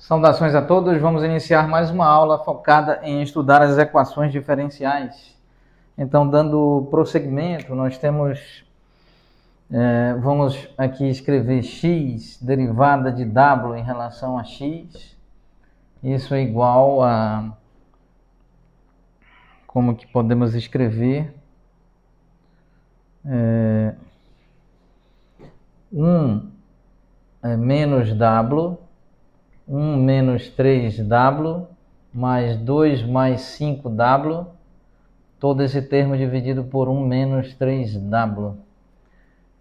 Saudações a todos, vamos iniciar mais uma aula focada em estudar as equações diferenciais. Então, dando prosseguimento, nós temos, é, vamos aqui escrever x derivada de w em relação a x. Isso é igual a, como que podemos escrever? É, 1 é, menos w 1 menos 3w mais 2 mais 5w, todo esse termo dividido por 1 menos 3w.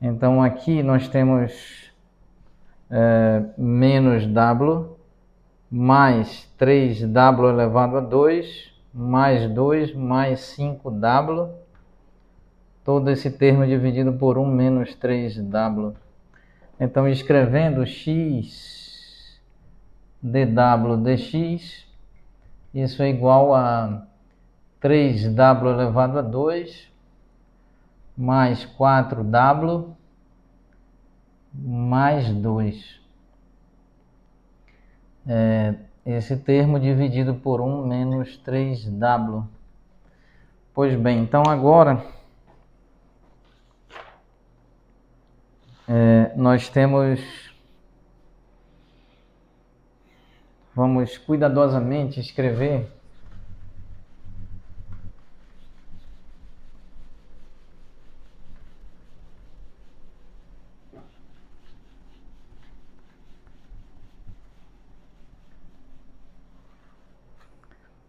Então aqui nós temos é, menos w mais 3w elevado a 2 mais 2 mais 5w, todo esse termo dividido por 1 menos 3w. Então escrevendo x dw dx, isso é igual a 3w elevado a 2 mais 4w mais 2. É, esse termo dividido por 1 menos 3w. Pois bem, então agora é, nós temos Vamos cuidadosamente escrever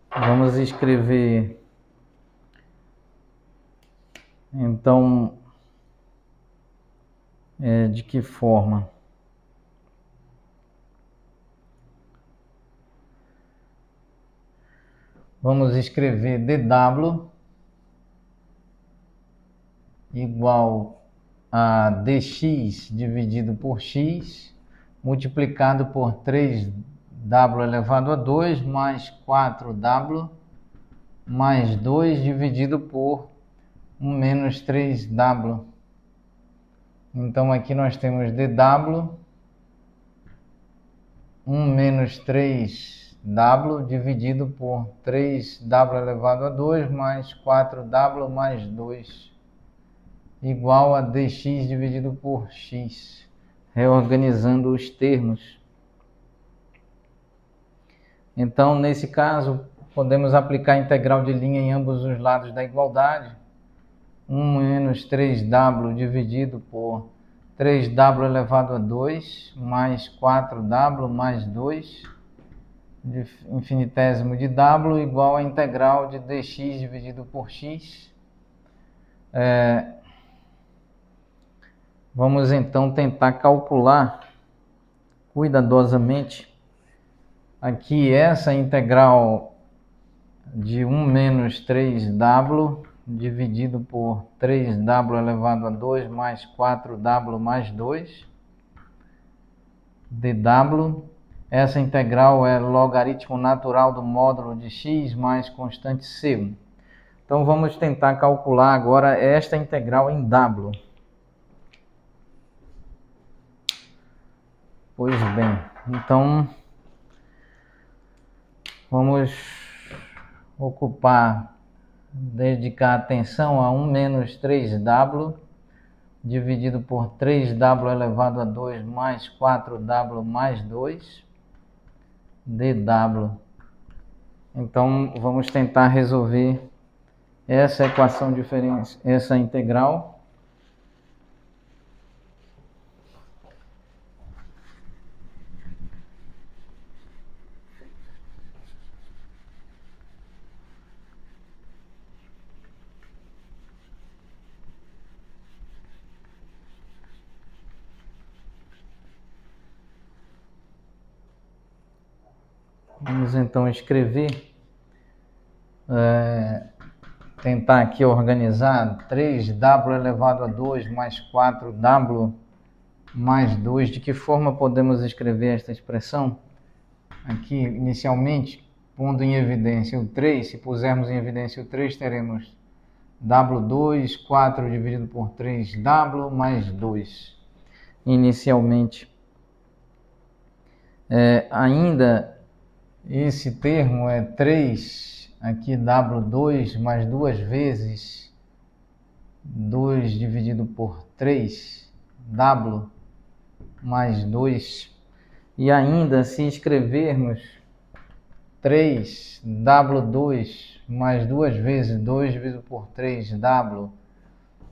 Vamos escrever então é, de que forma? Vamos escrever dw igual a dx dividido por x multiplicado por 3w elevado a 2 mais 4w mais 2 dividido por 1 menos 3w. Então aqui nós temos dw 1 menos 3 w dividido por 3w elevado a 2 mais 4w mais 2 igual a dx dividido por x, reorganizando os termos. Então, nesse caso, podemos aplicar a integral de linha em ambos os lados da igualdade. 1 menos 3w dividido por 3w elevado a 2 mais 4w mais 2 de infinitésimo de w igual à integral de dx dividido por x. É, vamos então tentar calcular cuidadosamente aqui essa integral de 1 menos 3w dividido por 3w elevado a 2 mais 4w mais 2 dw essa integral é logaritmo natural do módulo de x mais constante c. Então vamos tentar calcular agora esta integral em w. Pois bem, então vamos ocupar, dedicar atenção a 1 menos 3w dividido por 3w elevado a 2 mais 4w mais 2 dw. Então vamos tentar resolver essa equação diferente, essa integral. Vamos então escrever, é, tentar aqui organizar 3w elevado a 2 mais 4w mais 2. De que forma podemos escrever esta expressão? Aqui, inicialmente, pondo em evidência o 3, se pusermos em evidência o 3, teremos w2, 4 dividido por 3w mais 2. Inicialmente, É, ainda esse termo é 3, aqui W2 mais duas vezes 2 dividido por 3, W mais 2. E ainda se escrevermos 3, W2 mais duas vezes 2 dividido por 3, W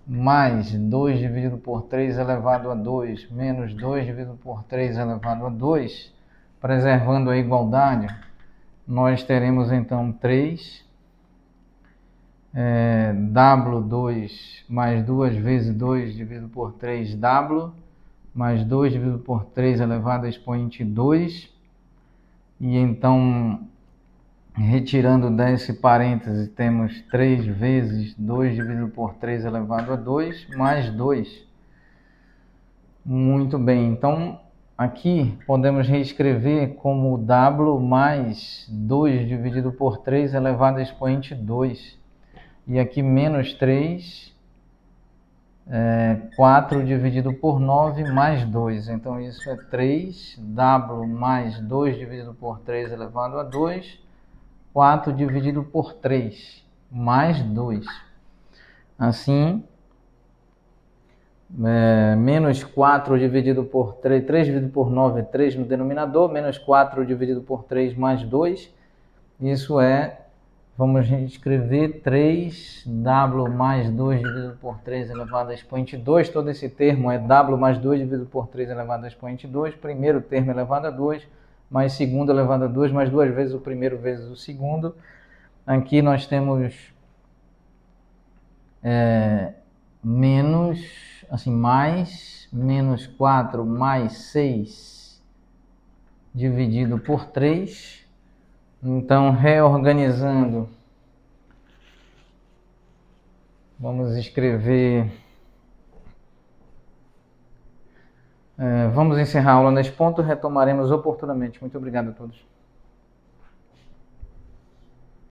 mais 2 dividido por 3 elevado a 2, menos 2 dividido por 3 elevado a 2, preservando a igualdade, nós teremos então 3 é, W2 mais 2 vezes 2 dividido por 3 W, mais 2 dividido por 3 elevado a expoente 2, e então Retirando desse parêntese, temos 3 vezes 2 dividido por 3 elevado a 2, mais 2. Muito bem, então aqui podemos reescrever como W mais 2 dividido por 3 elevado a expoente 2. E aqui menos 3, é, 4 dividido por 9 mais 2. Então isso é 3, W mais 2 dividido por 3 elevado a 2 4 dividido por 3, mais 2. Assim, é, menos 4 dividido por 3, 3 dividido por 9 é 3 no denominador, menos 4 dividido por 3 mais 2, isso é, vamos escrever 3w mais 2 dividido por 3 elevado a expoente 2, todo esse termo é w mais 2 dividido por 3 elevado a expoente 2, primeiro termo elevado a 2, mais segundo elevado a 2, mais duas vezes o primeiro vezes o segundo. Aqui nós temos é, menos, assim, mais, menos 4 mais 6 dividido por 3. Então, reorganizando, vamos escrever É, vamos encerrar a aula nesse ponto, retomaremos oportunamente. Muito obrigado a todos.